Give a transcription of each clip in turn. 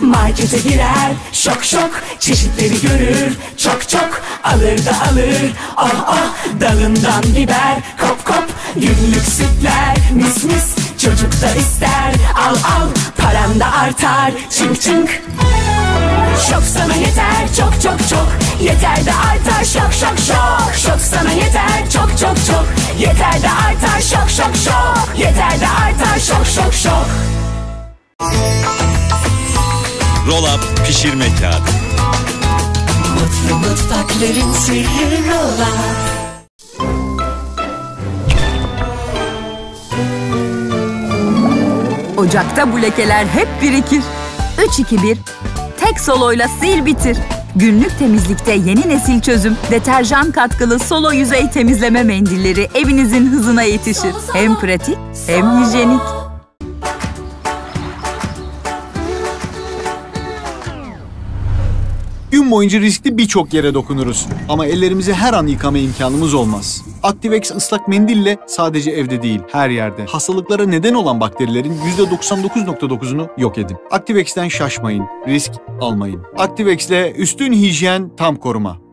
Markete girer şok şok Çeşitleri görür çok çok Alır da alır. Ah ah Dalından biber kop kop Günlük sütler mis mis Çocuk da ister. Al al Paran da artar çınk çınk. Şok sana yeter çok çok çok Yeter de artar şok şok şok. Şok sana yeter çok çok çok Yeter de artar şok şok şok Yeter de artar şok şok şok Roll up pişirme kağıdı. Mutlu mutfakların sırrı rola Ocakta bu lekeler hep birikir. 3-2-1. Tek soloyla sil bitir. Günlük temizlikte yeni nesil çözüm, deterjan katkılı solo yüzey temizleme mendilleri evinizin hızına yetişir. Hem pratik hem hijyenik. Gün boyunca riskli birçok yere dokunuruz. Ama ellerimizi her an yıkama imkanımız olmaz. Activex ıslak mendille sadece evde değil, her yerde. Hastalıklara neden olan bakterilerin %99.9'unu yok edin. Activex'ten şaşmayın, risk almayın. Activex'le üstün hijyen tam koruma.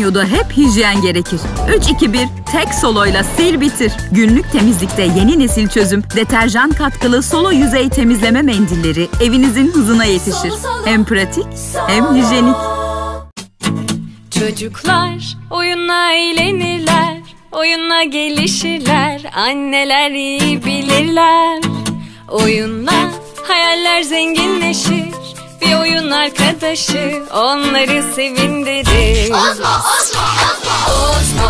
Banyoda hep hijyen gerekir. 3-2-1 tek soloyla sil bitir. Günlük temizlikte yeni nesil çözüm, deterjan katkılı solo yüzey temizleme mendilleri evinizin hızına yetişir. Hem pratik hem hijyenik. Çocuklar oyunla eğlenirler, oyunla gelişirler, anneler iyi bilirler. Oyunla hayaller zenginleşir, bir oyun arkadaşı onları sevindirir. Ozmo, Ozmo, Ozmo. Ozmo,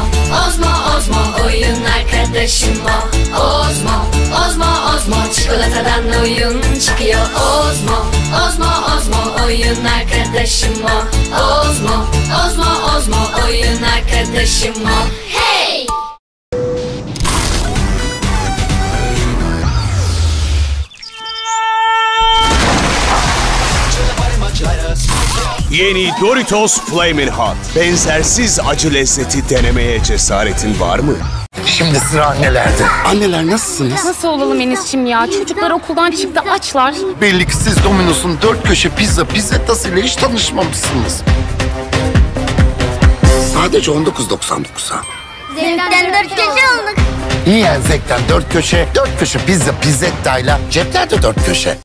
Ozmo, Ozmo oyun arkadaşım o. Ozmo, Ozmo, Ozmo çikolatadan oyun çıkıyor. Ozmo, Ozmo, Ozmo oyun arkadaşım o. Ozmo, Ozmo, Ozmo oyun arkadaşım o. Yeni Doritos Flamin' Hot. Benzersiz acı lezzeti denemeye cesaretin var mı? Şimdi sıra annelerde. Anneler nasılsınız? Nasıl olalım Enis'cim ya? Çocuklar okuldan çıktı açlar. Belli ki siz Domino's'un dört köşe pizza pizzettasıyla hiç tanışmamışsınız. Sadece 19.99'a. Zevkten dört gece olduk. Yiyen zevkten dört köşe, dört köşe pizza pizzettayla ceplerde dört köşe.